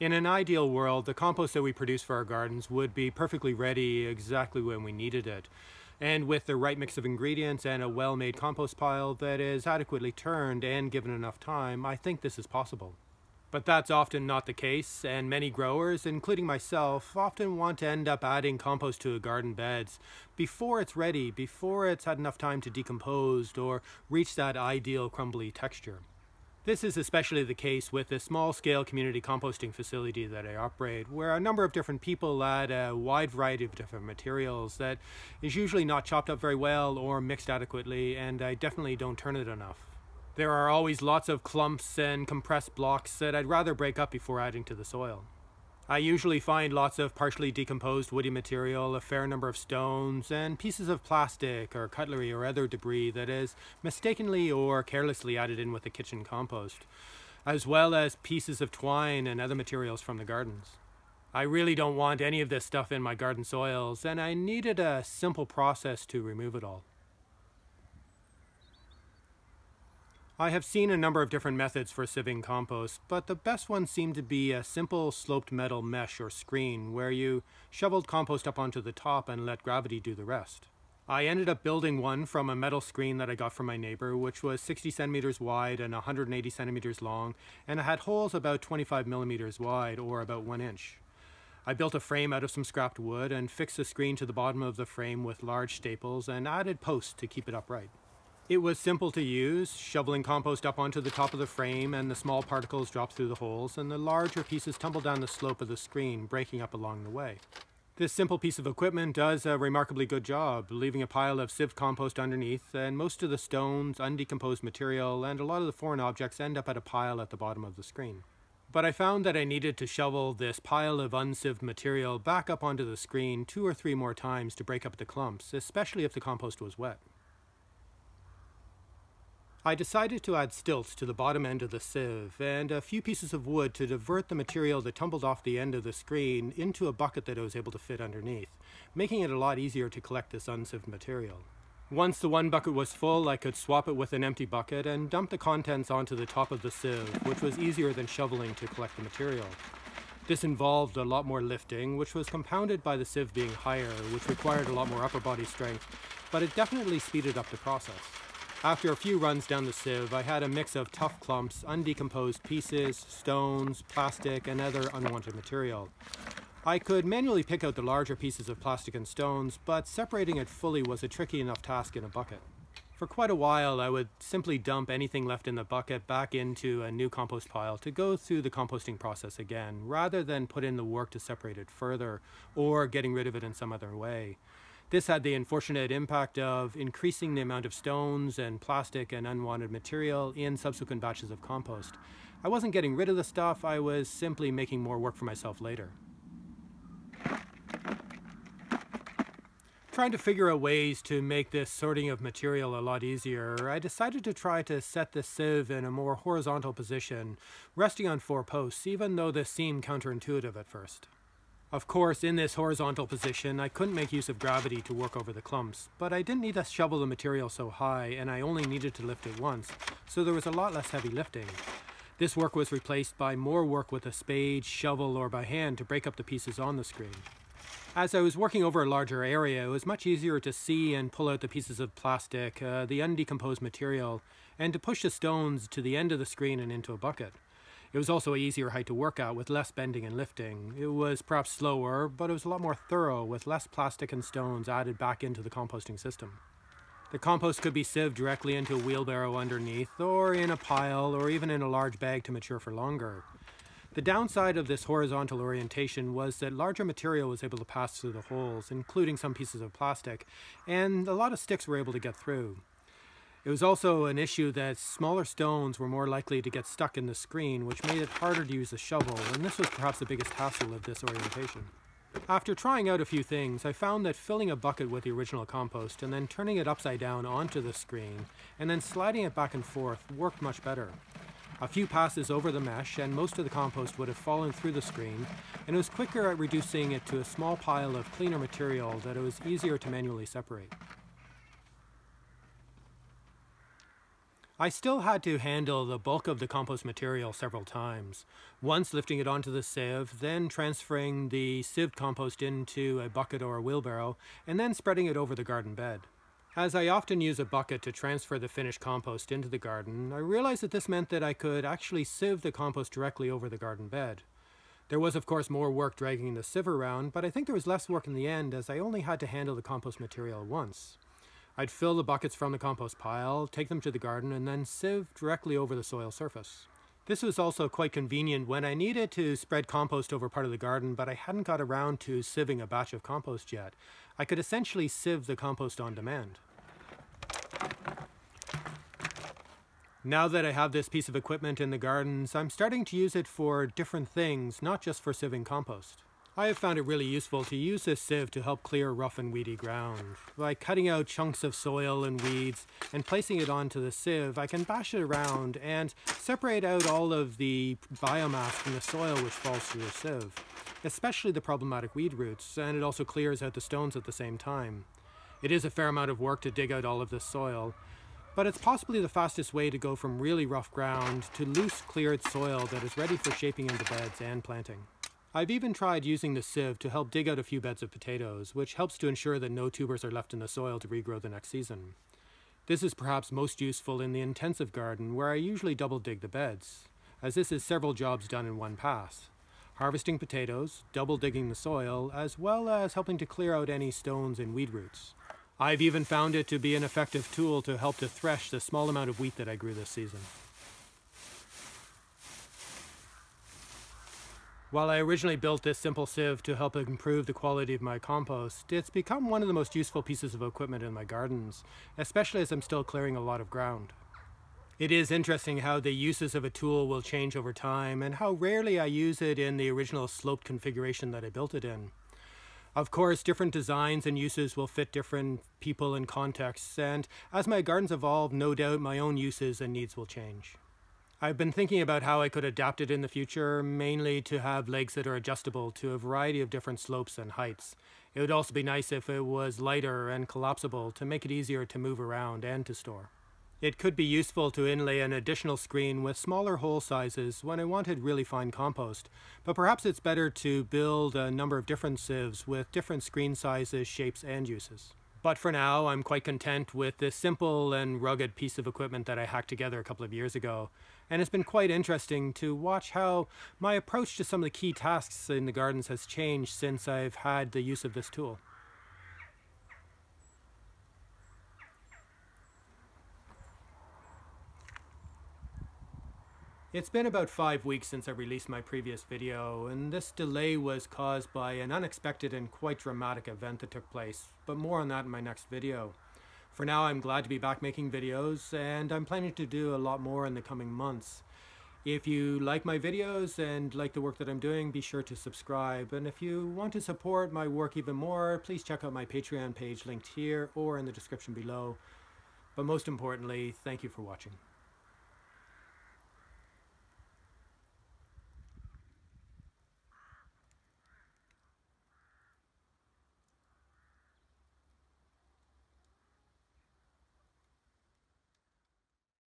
In an ideal world, the compost that we produce for our gardens would be perfectly ready exactly when we needed it. And with the right mix of ingredients and a well-made compost pile that is adequately turned and given enough time, I think this is possible. But that's often not the case, and many growers, including myself, often want to end up adding compost to garden beds before it's ready, before it's had enough time to decompose or reach that ideal crumbly texture. This is especially the case with the small-scale community composting facility that I operate, where a number of different people add a wide variety of different materials that is usually not chopped up very well or mixed adequately, and I definitely don't turn it enough. There are always lots of clumps and compressed blocks that I'd rather break up before adding to the soil. I usually find lots of partially decomposed woody material, a fair number of stones, and pieces of plastic or cutlery or other debris that is mistakenly or carelessly added in with the kitchen compost, as well as pieces of twine and other materials from the gardens. I really don't want any of this stuff in my garden soils, and I needed a simple process to remove it all. I have seen a number of different methods for sieving compost, but the best one seemed to be a simple sloped metal mesh or screen where you shoveled compost up onto the top and let gravity do the rest. I ended up building one from a metal screen that I got from my neighbor, which was 60 centimeters wide and 180 centimeters long, and it had holes about 25 millimeters wide, or about one inch. I built a frame out of some scrapped wood and fixed the screen to the bottom of the frame with large staples and added posts to keep it upright. It was simple to use, shoveling compost up onto the top of the frame and the small particles drop through the holes and the larger pieces tumble down the slope of the screen, breaking up along the way. This simple piece of equipment does a remarkably good job, leaving a pile of sieved compost underneath, and most of the stones, undecomposed material, and a lot of the foreign objects end up at a pile at the bottom of the screen. But I found that I needed to shovel this pile of unsieved material back up onto the screen two or three more times to break up the clumps, especially if the compost was wet. I decided to add stilts to the bottom end of the sieve and a few pieces of wood to divert the material that tumbled off the end of the screen into a bucket that I was able to fit underneath, making it a lot easier to collect this unsieved material. Once the one bucket was full, I could swap it with an empty bucket and dump the contents onto the top of the sieve, which was easier than shoveling to collect the material. This involved a lot more lifting, which was compounded by the sieve being higher, which required a lot more upper body strength, but it definitely speeded up the process. After a few runs down the sieve, I had a mix of tough clumps, undecomposed pieces, stones, plastic, and other unwanted material. I could manually pick out the larger pieces of plastic and stones, but separating it fully was a tricky enough task in a bucket. For quite a while, I would simply dump anything left in the bucket back into a new compost pile to go through the composting process again, rather than put in the work to separate it further, or getting rid of it in some other way. This had the unfortunate impact of increasing the amount of stones and plastic and unwanted material in subsequent batches of compost. I wasn't getting rid of the stuff, I was simply making more work for myself later. Trying to figure out ways to make this sorting of material a lot easier, I decided to try to set the sieve in a more horizontal position, resting on four posts, even though this seemed counterintuitive at first. Of course, in this horizontal position, I couldn't make use of gravity to work over the clumps, but I didn't need to shovel the material so high, and I only needed to lift it once, so there was a lot less heavy lifting. This work was replaced by more work with a spade, shovel, or by hand to break up the pieces on the screen. As I was working over a larger area, it was much easier to see and pull out the pieces of plastic, uh, the undecomposed material, and to push the stones to the end of the screen and into a bucket. It was also an easier height to work at with less bending and lifting. It was perhaps slower, but it was a lot more thorough with less plastic and stones added back into the composting system. The compost could be sieved directly into a wheelbarrow underneath, or in a pile, or even in a large bag to mature for longer. The downside of this horizontal orientation was that larger material was able to pass through the holes, including some pieces of plastic, and a lot of sticks were able to get through. It was also an issue that smaller stones were more likely to get stuck in the screen, which made it harder to use a shovel, and this was perhaps the biggest hassle of this orientation. After trying out a few things, I found that filling a bucket with the original compost and then turning it upside down onto the screen and then sliding it back and forth worked much better. A few passes over the mesh and most of the compost would have fallen through the screen and it was quicker at reducing it to a small pile of cleaner material that it was easier to manually separate. I still had to handle the bulk of the compost material several times. Once lifting it onto the sieve, then transferring the sieved compost into a bucket or a wheelbarrow, and then spreading it over the garden bed. As I often use a bucket to transfer the finished compost into the garden, I realized that this meant that I could actually sieve the compost directly over the garden bed. There was of course more work dragging the sieve around, but I think there was less work in the end as I only had to handle the compost material once. I'd fill the buckets from the compost pile, take them to the garden, and then sieve directly over the soil surface. This was also quite convenient when I needed to spread compost over part of the garden, but I hadn't got around to sieving a batch of compost yet. I could essentially sieve the compost on demand. Now that I have this piece of equipment in the gardens, I'm starting to use it for different things, not just for sieving compost. I have found it really useful to use this sieve to help clear rough and weedy ground. By cutting out chunks of soil and weeds and placing it onto the sieve, I can bash it around and separate out all of the biomass from the soil which falls through the sieve, especially the problematic weed roots, and it also clears out the stones at the same time. It is a fair amount of work to dig out all of this soil, but it's possibly the fastest way to go from really rough ground to loose cleared soil that is ready for shaping into beds and planting. I've even tried using the sieve to help dig out a few beds of potatoes, which helps to ensure that no tubers are left in the soil to regrow the next season. This is perhaps most useful in the intensive garden where I usually double dig the beds, as this is several jobs done in one pass. Harvesting potatoes, double digging the soil, as well as helping to clear out any stones and weed roots. I've even found it to be an effective tool to help to thresh the small amount of wheat that I grew this season. While I originally built this simple sieve to help improve the quality of my compost, it's become one of the most useful pieces of equipment in my gardens, especially as I'm still clearing a lot of ground. It is interesting how the uses of a tool will change over time and how rarely I use it in the original sloped configuration that I built it in. Of course, different designs and uses will fit different people and contexts, and as my gardens evolve, no doubt my own uses and needs will change. I've been thinking about how I could adapt it in the future, mainly to have legs that are adjustable to a variety of different slopes and heights. It would also be nice if it was lighter and collapsible to make it easier to move around and to store. It could be useful to inlay an additional screen with smaller hole sizes when I wanted really fine compost, but perhaps it's better to build a number of different sieves with different screen sizes, shapes, and uses. But for now, I'm quite content with this simple and rugged piece of equipment that I hacked together a couple of years ago. And it's been quite interesting to watch how my approach to some of the key tasks in the gardens has changed since I've had the use of this tool. It's been about five weeks since I released my previous video, and this delay was caused by an unexpected and quite dramatic event that took place, but more on that in my next video. For now, I'm glad to be back making videos, and I'm planning to do a lot more in the coming months. If you like my videos and like the work that I'm doing, be sure to subscribe. And if you want to support my work even more, please check out my Patreon page linked here or in the description below. But most importantly, thank you for watching.